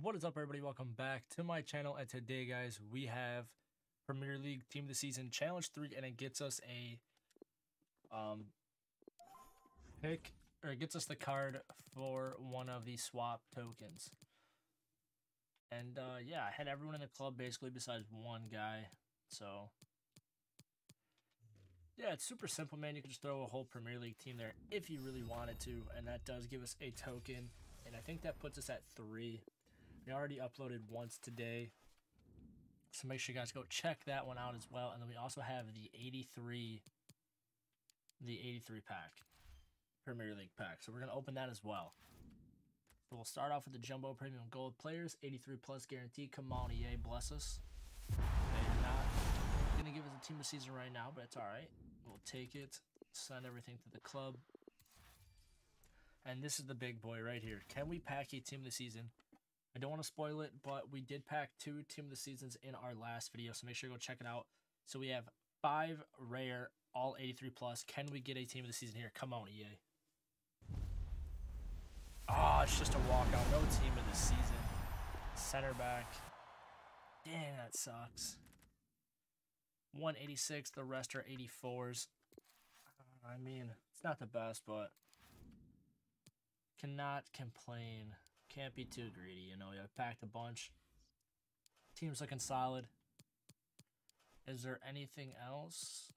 What is up, everybody? Welcome back to my channel. And today, guys, we have Premier League Team of the Season Challenge 3, and it gets us a um pick, or it gets us the card for one of the swap tokens. And uh, yeah, I had everyone in the club basically besides one guy. So yeah, it's super simple, man. You can just throw a whole Premier League team there if you really wanted to, and that does give us a token. And I think that puts us at three. We already uploaded once today. So make sure you guys go check that one out as well. And then we also have the 83 the 83 pack. Premier League pack. So we're going to open that as well. We'll start off with the Jumbo Premium Gold Players. 83 plus guarantee. Come on, EA. Bless us. They're not going to give us a team of season right now, but it's all right. We'll take it. Send everything to the club. And this is the big boy right here. Can we pack a team of the season? I don't want to spoil it, but we did pack two team of the seasons in our last video, so make sure to go check it out. So we have five rare, all 83 plus. Can we get a team of the season here? Come on, EA. Oh, ah, it's just a walkout. No team of the season. Center back. Damn, that sucks. 186. The rest are 84s. I mean, it's not the best, but cannot complain. Can't be too greedy, you know. I packed a bunch. Team's looking solid. Is there anything else?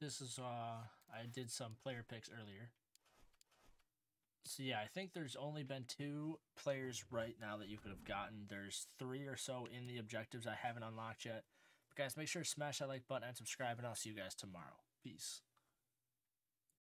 This is uh I did some player picks earlier. So yeah, I think there's only been two players right now that you could have gotten. There's three or so in the objectives I haven't unlocked yet. But guys, make sure to smash that like button and subscribe, and I'll see you guys tomorrow. Peace.